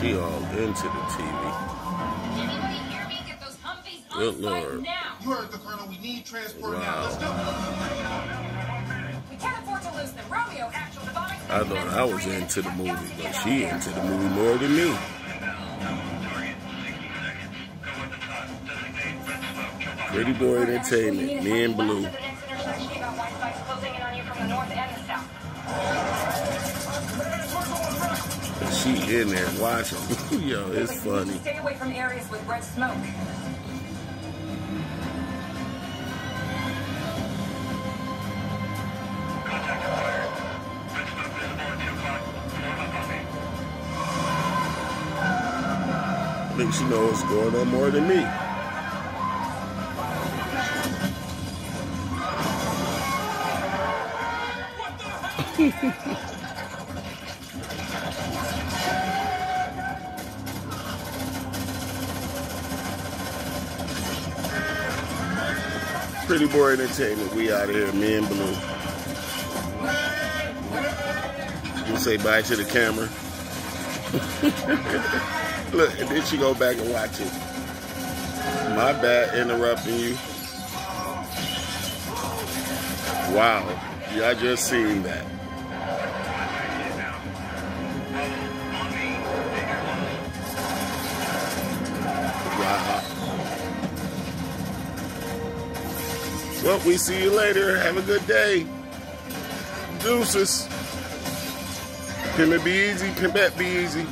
She all into the TV. Good Lord. You heard the colonel. We need transport Wow. now. Let's go. We can't afford to lose them. Romeo, actual Devonic. I thought I was into the movie, but she into the movie more than me. Pretty Boy Entertainment, me and Blue. She in there watching. Yo, it's funny. Stay away from areas with red smoke. I think she knows what's going on more than me. Pretty Boy Entertainment, we out here, me and Blue. You say bye to the camera. Look, and then she go back and watch it. My bad interrupting you. Wow. Y'all just seen that. Well, we see you later. Have a good day. Deuces. Pimp it be easy. Pimp that be easy.